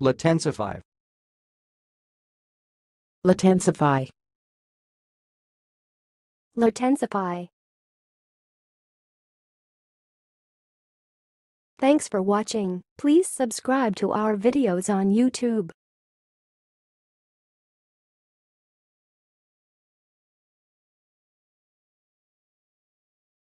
Latensify. Latensify. Latensify. Thanks for watching. Please subscribe to our videos on YouTube.